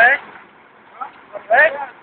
Kurwa, to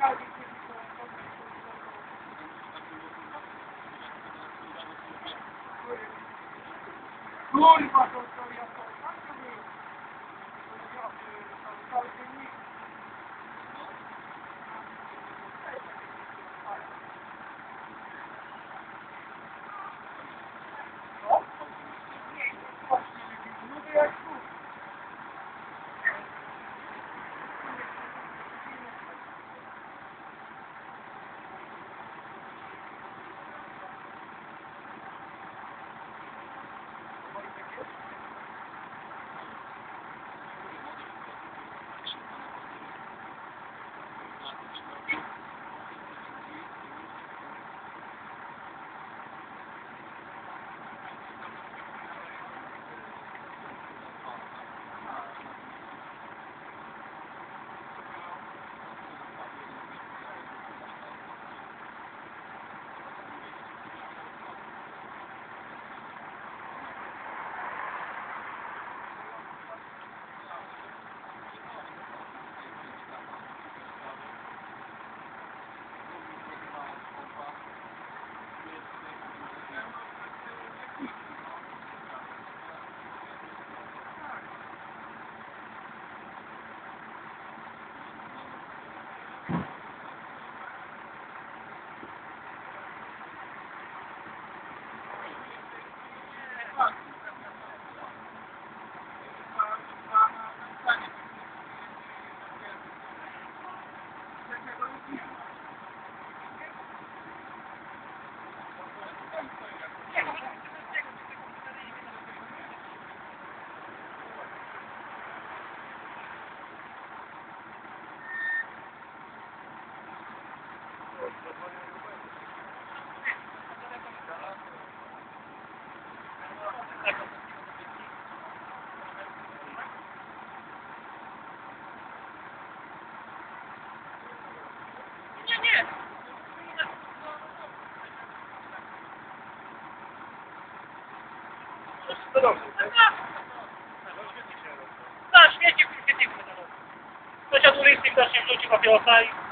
to ja to To dobrze, tak? Tak, śmieci w to dobrze. Ktoś turystyk też się wrzuci papierosa i...